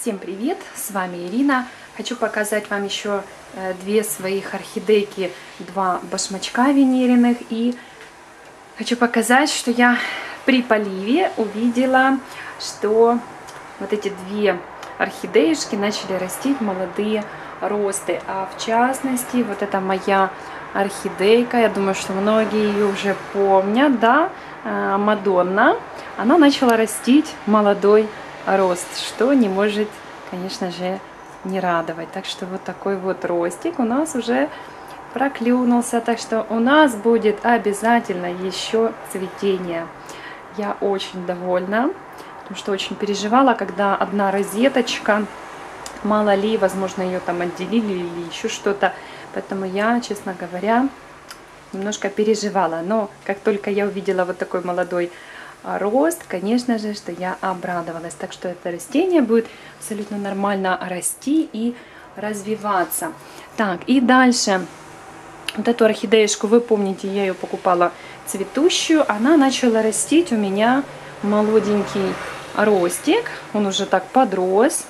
Всем привет! С вами Ирина. Хочу показать вам еще э, две своих орхидейки, два башмачка венериных. И хочу показать, что я при поливе увидела, что вот эти две орхидеюшки начали растить молодые росты. А в частности, вот это моя орхидейка, я думаю, что многие ее уже помнят, да, э, Мадонна. Она начала растить молодой рост, что не может, конечно же, не радовать. Так что вот такой вот ростик у нас уже проклюнулся. Так что у нас будет обязательно еще цветение. Я очень довольна, потому что очень переживала, когда одна розеточка, мало ли, возможно, ее там отделили или еще что-то. Поэтому я, честно говоря, немножко переживала. Но как только я увидела вот такой молодой рост, конечно же, что я обрадовалась. Так что это растение будет абсолютно нормально расти и развиваться. Так, и дальше. Вот эту орхидеюшку, вы помните, я ее покупала цветущую. Она начала растить у меня молоденький ростик. Он уже так подрос.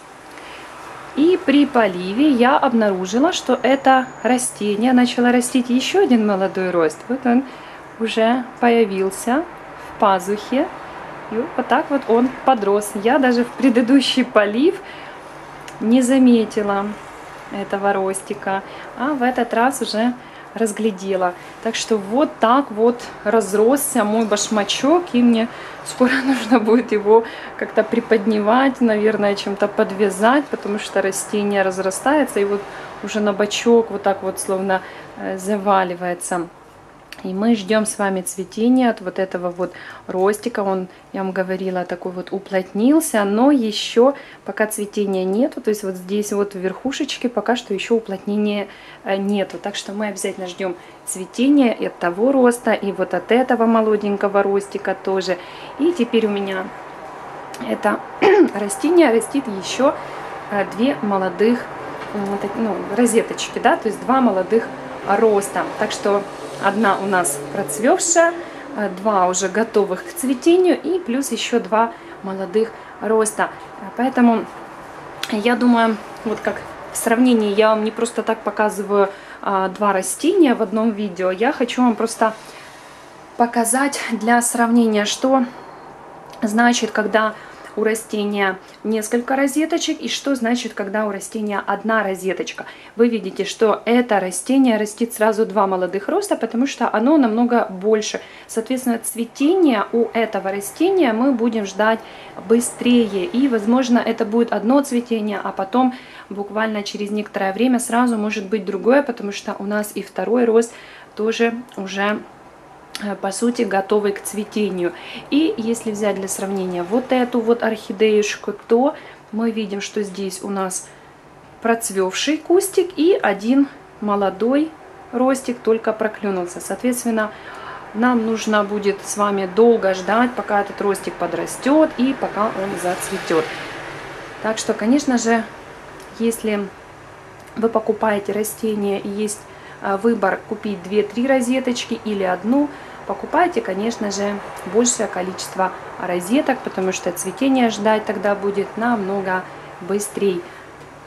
И при поливе я обнаружила, что это растение начало растить еще один молодой рост. Вот он уже появился пазухе. И вот так вот он подрос. Я даже в предыдущий полив не заметила этого ростика, а в этот раз уже разглядела. Так что вот так вот разросся мой башмачок, и мне скоро нужно будет его как-то приподнимать, наверное, чем-то подвязать, потому что растение разрастается, и вот уже на бочок вот так вот словно э, заваливается. И мы ждем с вами цветения от вот этого вот ростика. Он, я вам говорила, такой вот уплотнился, но еще пока цветения нету. То есть вот здесь вот в верхушечке пока что еще уплотнения э, нету. Так что мы обязательно ждем цветения от того роста и вот от этого молоденького ростика тоже. И теперь у меня это растение растит еще э, две молодых ну, розеточки, да, то есть два молодых роста. Так что Одна у нас процвевшая, э, два уже готовых к цветению и плюс еще два молодых роста. Поэтому я думаю, вот как в сравнении, я вам не просто так показываю а, два растения в одном видео, я хочу вам просто показать для сравнения, что значит, когда у растения несколько розеточек и что значит, когда у растения одна розеточка. Вы видите, что это растение растит сразу два молодых роста, потому что оно намного больше. Соответственно, цветение у этого растения мы будем ждать быстрее. И, возможно, это будет одно цветение, а потом буквально через некоторое время сразу может быть другое, потому что у нас и второй рост тоже уже по сути готовый к цветению. И если взять для сравнения вот эту вот орхидеюшку, то мы видим, что здесь у нас процвевший кустик и один молодой ростик только проклюнулся. Соответственно, нам нужно будет с вами долго ждать, пока этот ростик подрастет и пока он зацветет. Так что, конечно же, если вы покупаете растения и есть э, выбор купить 2-3 розеточки или одну, покупайте, конечно же, большее количество розеток, потому что цветение ждать тогда будет намного быстрее.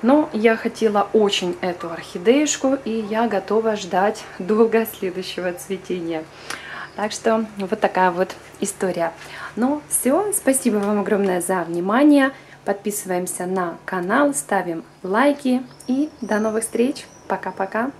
Но я хотела очень эту орхидеюшку, и я готова ждать долго следующего цветения. Так что вот такая вот история. Ну все, спасибо вам огромное за внимание. Подписываемся на канал, ставим лайки и до новых встреч. Пока-пока.